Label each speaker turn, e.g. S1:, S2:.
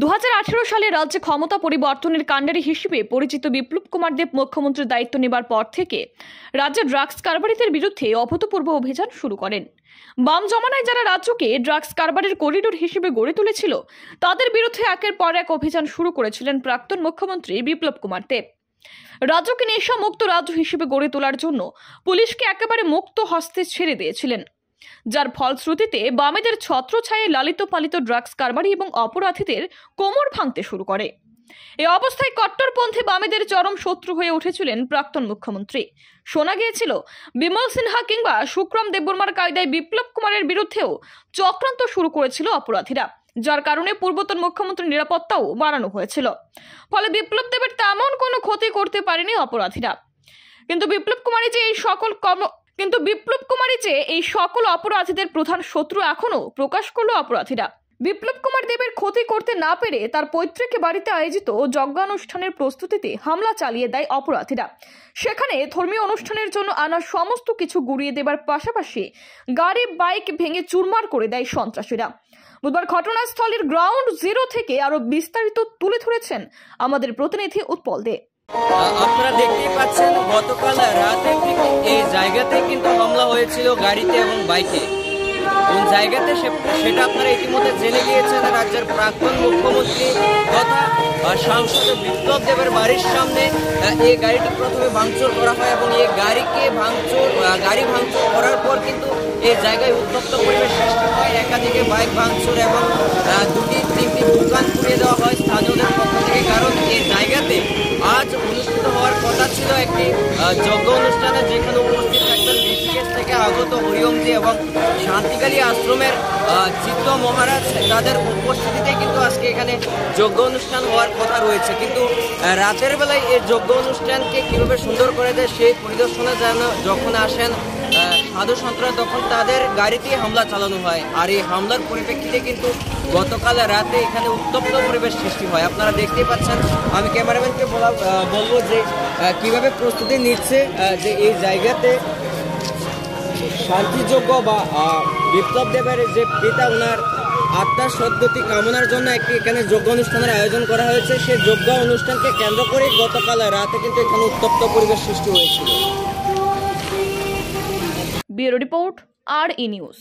S1: দু হাজার আঠেরো সালে রাজ্যে ক্ষমতা পরিবর্তনের কাণ্ডারি হিসেবে পরিচিত বিপ্লব কুমার দেব মুখ্যমন্ত্রীর দায়িত্ব নেবার পর থেকে রাজ্যের ড্রাগস কারবারিদের বিরুদ্ধে অভূতপূর্ব অভিযান শুরু করেন। বাম জমানায় যারা রাজ্যকে ড্রাগস কারবারের করিডোর হিসেবে গড়ে তুলেছিল, তাদের বিরুদ্ধে একের পর এক অভিযান শুরু করেছিলেন প্রাক্তন মুখ্যমন্ত্রী বিপ্লব কুমার দেব। রাজ্যকে নেশা মুক্ত রাজ্য হিসেবে গড়ে তোলার জন্য পুলিশকে একেবারে মুক্ত হস্তে ছেড়ে দিয়েছিলেন। যার ফলশ্রুতিতে বামেদের ছত্রছায়ে লালিত পালিত ড্রাগস কারবারি এবং অপরাধীদের কোমর ভাঙতে শুরু করে। এ অবস্থায় কট্টরপন্থী বামেদের চরম শত্রু হয়ে উঠেছিলেন প্রাক্তন মুখ্যমন্ত্রী। শোনা গিয়েছিল, বিমল সিনহা কিংবা সুক্রম দেববর্মার কায়দায় বিপ্লব কুমারের বিরুদ্ধেও চক্রান্ত শুরু করেছিল অপরাধীরা, যার কারণে পূর্বতন মুখ্যমন্ত্রীর নিরাপত্তাও বাড়ানো হয়েছিল। ফলে বিপ্লব দেবের তেমন কোনো ক্ষতি করতে পারেনি অপরাধীরা। কিন্তু বিপ্লব কুমারী যে এই সকল কর্ম কিন্তু বিপ্লব কুমারী যে এই সকল অপরাধীদের প্রধান শত্রু এখনও প্রকাশ করল অপরাধীরা। বিপ্লব কুমার দেবের ক্ষতি করতে না পেরে তার পৈতৃক বাড়িতে আয়োজিত যজ্ঞানুষ্ঠানের প্রস্তুতিতে হামলা চালিয়ে দেয় অপরাধীরা। সেখানে ধর্মীয় অনুষ্ঠানের জন্য আনা সমস্ত কিছু গুড়িয়ে দেবার পাশাপাশি গাড়ি, বাইক ভেঙে চুরমার করে দেয় সন্ত্রাসীরা। বুধবার ঘটনাস্থলের গ্রাউন্ড জিরো থেকে আরও বিস্তারিত তুলে ধরেছেন আমাদের প্রতিনিধি উৎপল দে।
S2: আপনারা দেখতেই পাচ্ছেন, গতকাল রাতে জায়গাতে কিন্তু হামলা হয়েছিল গাড়িতে এবং বাইকে। কোন জায়গাতে সেটা আপনারা ইতিমধ্যে জেনে গিয়েছেন। রাজ্যের প্রাক্তন মুখ্যমন্ত্রী তথা সাংসদ বিপ্লব দেবের বাড়ির সামনে এই গাড়িটি প্রথমে ভাঙচুর করা হয় এবং এই গাড়িকে ভাঙচুর গাড়ি ভাঙচুর করার পর কিন্তু এই জায়গায় উত্তপ্ত পরিবেশ সৃষ্টি হয়। একাধিকে বাইক ভাঙচুর এবং দুটি, তিনটি দোকান পুড়িয়ে দেওয়া হয়। যজ্ঞ অনুষ্ঠানে যেখানে উপস্থিত থাকবেন ঋষিকেশ থেকে আগত হরিওমজি এবং শান্তিকালী আশ্রমের চিত্ত মহারাজ, তাদের উপস্থিতিতে কিন্তু আজকে এখানে যজ্ঞ অনুষ্ঠান হওয়ার কথা রয়েছে। কিন্তু রাতের বেলায় এই যজ্ঞ অনুষ্ঠানকে কীভাবে সুন্দর করে দেয় সেই পরিদর্শনে যেন যখন আসেন সাধু সন্ত্রাস তখন তাদের গাড়িতে হামলা চালানো হয়। আর এই হামলার পরিপ্রেক্ষিতে কিন্তু গতকাল রাতে এখানে উত্তপ্ত পরিবেশ সৃষ্টি হয়। আপনারা দেখতেই পাচ্ছেন, আমি ক্যামেরাম্যানকে বলা বলব যে কীভাবে প্রস্তুতি নিচ্ছে যে এই জায়গাতে শান্তিযোগ্য বা বিপ্লব দেবের যে পিতা, ওনার আত্মার সদ্গতি কামনার জন্য একটি এখানে যোগ্য অনুষ্ঠানের আয়োজন করা হয়েছে। সেই যোগ্য অনুষ্ঠানকে কেন্দ্র করে গতকাল রাতে কিন্তু এখানে উত্তপ্ত পরিবেশ সৃষ্টি হয়েছিল।
S1: ব্যুরো রিপোর্ট আর ই নিউজ।